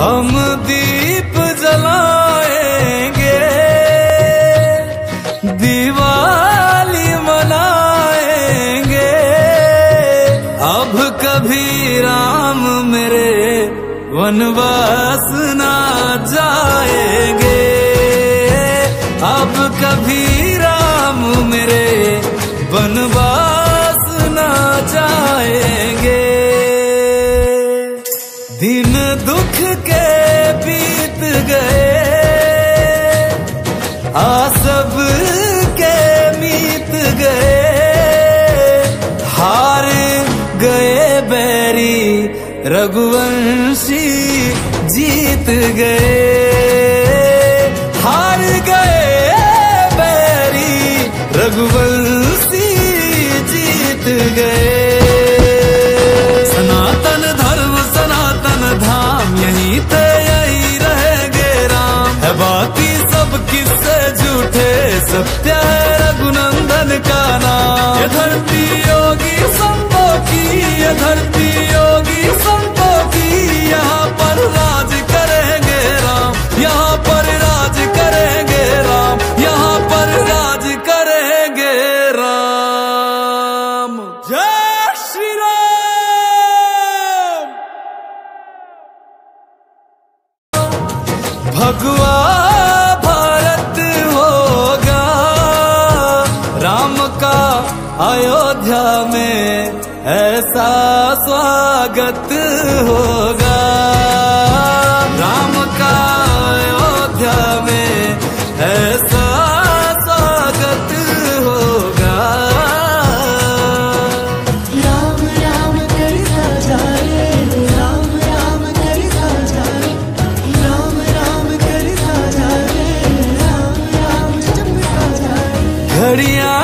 हम दीप जलाएँगे, दिवाली मनाएँगे। अब कभी राम मेरे वनवास ना जाएँगे। अब कभी राम मेरे वनवास दिन दुख के बीत गए। आ सब के मीत गए। हार गए बैरी, रघुवंशी जीत गए। हार गए बैरी रघुवंशी धरती योगी संतों की धरती योगी संतों की। यहाँ पर राज करेंगे राम, यहाँ पर राज करेंगे राम, यहाँ पर राज करेंगे राम। जय श्री राम। भगवा अयोध्या में ऐसा स्वागत होगा। राम का अयोध्या में ऐसा स्वागत होगा। राम राम करता जाए राम राम करता जाए राम राम करता जाए राम राम जपता जाए। घड़ियाँ